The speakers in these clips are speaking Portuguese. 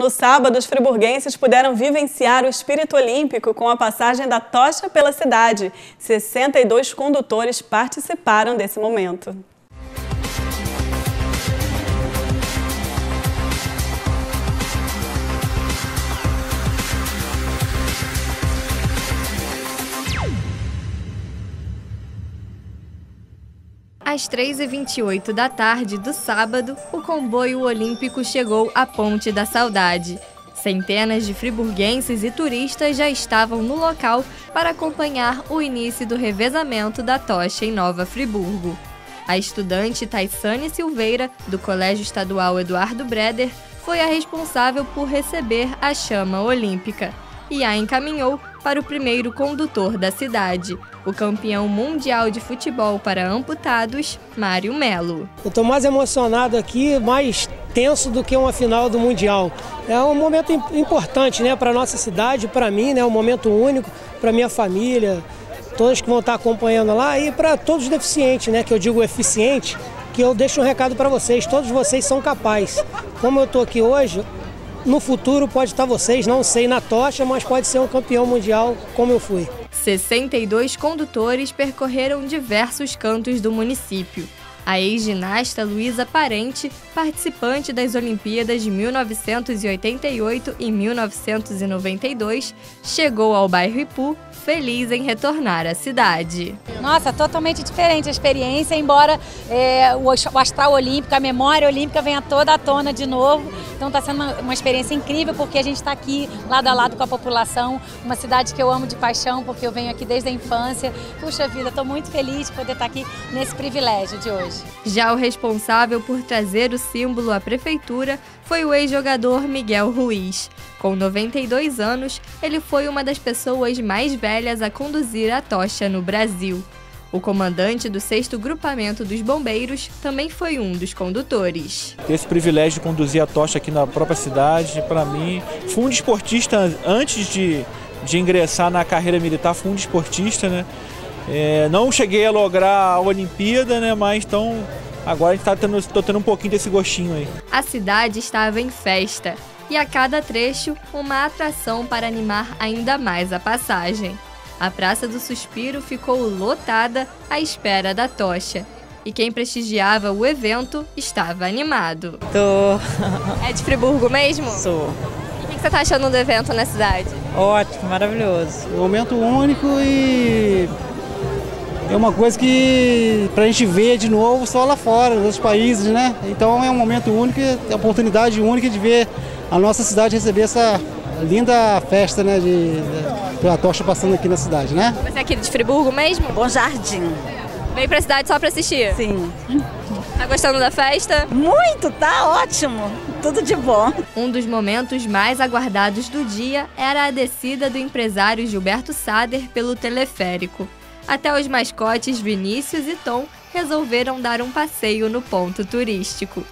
No sábado, os friburguenses puderam vivenciar o espírito olímpico com a passagem da tocha pela cidade. 62 condutores participaram desse momento. Às 3h28 da tarde do sábado, o comboio olímpico chegou à Ponte da Saudade. Centenas de friburguenses e turistas já estavam no local para acompanhar o início do revezamento da tocha em Nova Friburgo. A estudante Taissane Silveira, do Colégio Estadual Eduardo Breder, foi a responsável por receber a chama olímpica e a encaminhou para o primeiro condutor da cidade, o campeão mundial de futebol para amputados, Mário Melo. Eu estou mais emocionado aqui, mais tenso do que uma final do Mundial. É um momento importante né, para a nossa cidade, para mim, né, um momento único, para minha família, todos que vão estar acompanhando lá e para todos os deficientes, né, que eu digo eficiente, que eu deixo um recado para vocês, todos vocês são capazes. Como eu estou aqui hoje, no futuro pode estar vocês, não sei na tocha, mas pode ser um campeão mundial como eu fui. 62 condutores percorreram diversos cantos do município. A ex-ginasta Luísa Parente, participante das Olimpíadas de 1988 e 1992, chegou ao bairro Ipu feliz em retornar à cidade. Nossa, totalmente diferente a experiência, embora é, o astral olímpico, a memória olímpica venha toda à tona de novo. Então está sendo uma, uma, experiência incrível porque a gente está aqui lado a lado com a população, uma cidade que eu amo de paixão porque eu venho aqui desde a infância. Puxa vida, estou muito feliz de poder estar aqui nesse privilégio de hoje. Já o responsável por trazer o símbolo à prefeitura foi o ex-jogador Miguel Ruiz. Com 92 anos, ele foi uma das pessoas mais velhas a conduzir a tocha no Brasil. O comandante do 6 Grupamento dos Bombeiros também foi um dos condutores. Ter esse privilégio de conduzir a tocha aqui na própria cidade, para mim, fui um desportista antes de, de ingressar na carreira militar, fui um desportista, né? É, não cheguei a lograr a Olimpíada, né? Mas então agora a gente está tendo, tendo um pouquinho desse gostinho aí. A cidade estava em festa e a cada trecho uma atração para animar ainda mais a passagem. A Praça do Suspiro ficou lotada à espera da tocha. E quem prestigiava o evento estava animado. Tô. É de Friburgo mesmo? Sou. E o que você está achando do evento na cidade? Ótimo, maravilhoso. Um momento único e é uma coisa que para a gente ver de novo só lá fora, nos outros países, né? Então é um momento único, é oportunidade única de ver a nossa cidade receber essa linda festa, né? De, pela tocha passando aqui na cidade, né? Você é aqui de Friburgo mesmo? Bom Jardim. Veio pra cidade só pra assistir? Sim. Tá gostando da festa? Muito, tá ótimo. Tudo de bom. Um dos momentos mais aguardados do dia era a descida do empresário Gilberto Sader pelo teleférico. Até os mascotes Vinícius e Tom resolveram dar um passeio no ponto turístico.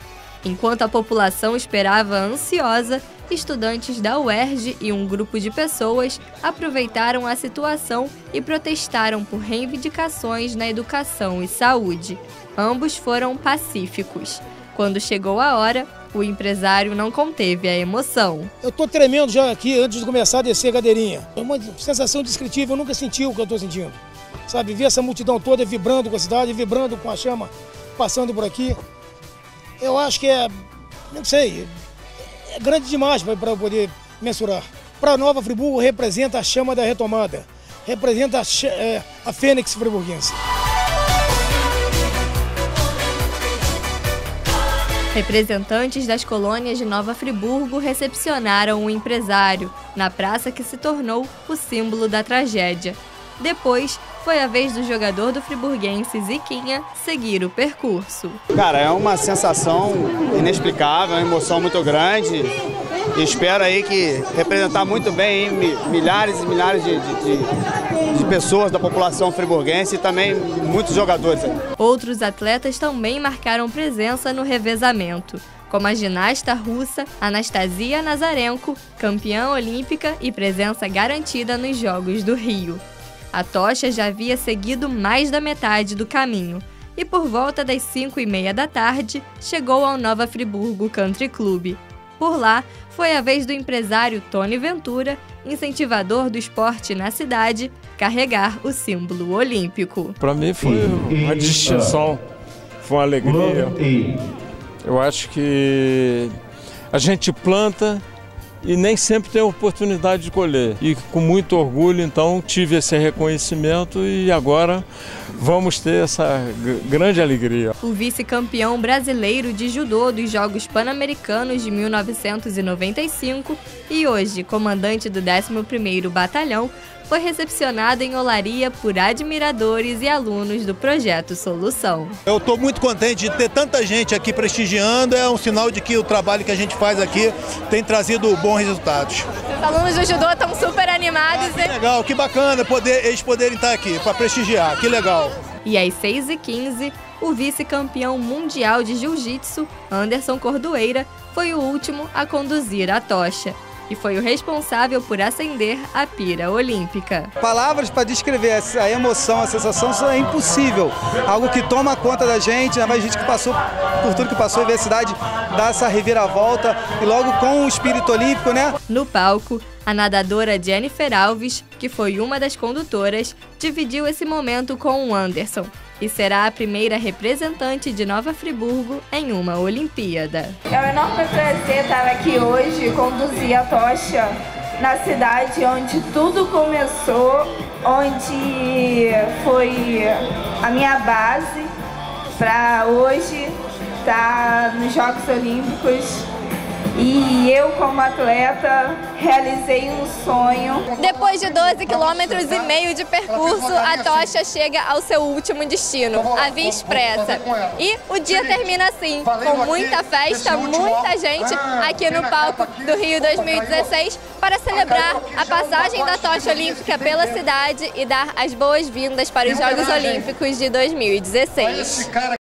Enquanto a população esperava ansiosa, estudantes da UERJ e um grupo de pessoas aproveitaram a situação e protestaram por reivindicações na educação e saúde. Ambos foram pacíficos. Quando chegou a hora, o empresário não conteve a emoção. Eu estou tremendo já aqui antes de começar a descer a cadeirinha. É uma sensação descritível, eu nunca senti o que eu estou sentindo. Sabe, ver essa multidão toda vibrando com a cidade, vibrando com a chama passando por aqui. Eu acho que é, não sei, é grande demais para poder mensurar. Para Nova Friburgo representa a chama da retomada, representa a, é, a Fênix friburguense. Representantes das colônias de Nova Friburgo recepcionaram o empresário na praça que se tornou o símbolo da tragédia. Depois, foi a vez do jogador do friburguense Ziquinha seguir o percurso. Cara, é uma sensação inexplicável, uma emoção muito grande. E espero aí que representar muito bem hein, milhares e milhares de, de, de, pessoas da população friburguense e também muitos jogadores. Outros atletas também marcaram presença no revezamento como a ginasta russa Anastasia Nazarenko, campeã olímpica e presença garantida nos Jogos do Rio. A tocha já havia seguido mais da metade do caminho e por volta das 5 e meia da tarde chegou ao Nova Friburgo Country Club. Por lá, foi a vez do empresário Tony Ventura, incentivador do esporte na cidade, carregar o símbolo olímpico. Para mim foi uma distinção, foi uma alegria. Eu acho que a gente planta e nem sempre tem oportunidade de colher. E com muito orgulho, então, tive esse reconhecimento e agora vamos ter essa grande alegria. O vice-campeão brasileiro de judô dos Jogos Pan-Americanos de 1995 e hoje comandante do 11º Batalhão, foi recepcionado em Olaria por admiradores e alunos do projeto Solução. Eu estou muito contente de ter tanta gente aqui prestigiando, é um sinal de que o trabalho que a gente faz aqui tem trazido bons resultados. Os alunos do judô estão super animados. Ah, que legal, que bacana poder, eles poderem estar aqui para prestigiar, que legal. E às 6h15, o vice-campeão mundial de jiu-jitsu, Anderson Cordoeira, foi o último a conduzir a tocha e foi o responsável por acender a pira olímpica. Palavras para descrever a emoção, a sensação, isso é impossível. Algo que toma conta da gente, né? a gente que passou por tudo que passou e vê a cidade dar essa reviravolta e logo com o espírito olímpico, né? No palco, a nadadora Jennifer Alves, que foi uma das condutoras, dividiu esse momento com o Anderson e será a primeira representante de Nova Friburgo em uma Olimpíada. É um enorme prazer estar aqui hoje conduzir a tocha na cidade onde tudo começou, onde foi a minha base para hoje estar nos Jogos Olímpicos e eu, como atleta, realizei um sonho. Depois de 12 quilômetros e meio de percurso, a tocha chega ao seu último destino, a Via Expressa. E o dia termina assim, com muita festa, muita gente aqui no palco do Rio 2016 para celebrar a passagem da tocha olímpica pela cidade e dar as boas-vindas para os Jogos Olímpicos de 2016.